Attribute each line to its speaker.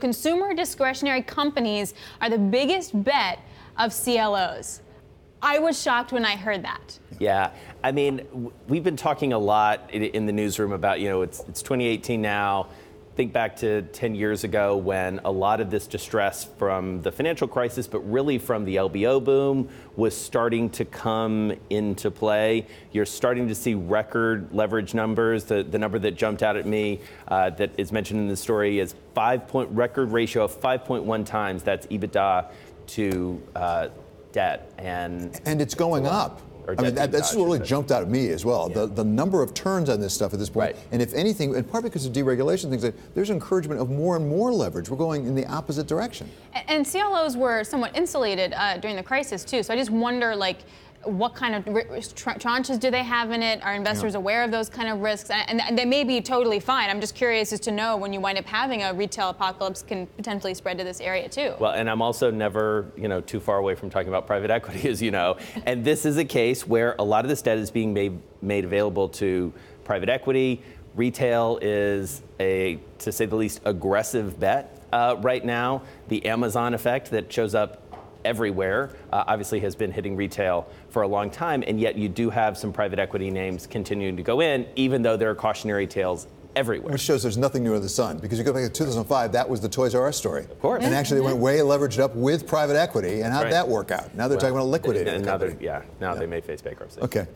Speaker 1: Consumer discretionary companies are the biggest bet of CLOs. I was shocked when I heard that.
Speaker 2: Yeah, I mean, we've been talking a lot in the newsroom about, you know, it's, it's 2018 now think back to 10 years ago when a lot of this distress from the financial crisis, but really from the LBO boom, was starting to come into play. You're starting to see record leverage numbers. The, the number that jumped out at me uh, that is mentioned in the story is five point record ratio of 5.1 times. That's EBITDA to uh, debt, and
Speaker 3: and it's going up. I mean, that, that's what really jumped out at me as well. Yeah. The, the number of turns on this stuff at this point. Right. And if anything, and part because of deregulation, things like there's encouragement of more and more leverage. We're going in the opposite direction.
Speaker 1: And, and CLOs were somewhat insulated uh, during the crisis, too. So I just wonder, like, what kind of tranches do they have in it? Are investors yeah. aware of those kind of risks? And, and, they may be totally fine. I'm just curious as to know when you wind up having a retail apocalypse can potentially spread to this area too.
Speaker 2: Well, and I'm also never, you know, too far away from talking about private equity, as you know. and this is a case where a lot of this debt is being made made available to private equity. Retail is a, to say the least, aggressive bet uh, right now. The Amazon effect that shows up everywhere, uh, obviously has been hitting retail for a long time, and yet you do have some private equity names continuing to go in, even though there are cautionary tales everywhere.
Speaker 3: Which shows there's nothing new under the sun. Because you go back to 2005, that was the Toys R Us story.
Speaker 2: Of course.
Speaker 3: And actually, they went way leveraged up with private equity. And how'd right. that work out? Now they're well, talking about liquidating.
Speaker 2: And, and now yeah, now yeah. they may face bankruptcy.
Speaker 3: Okay.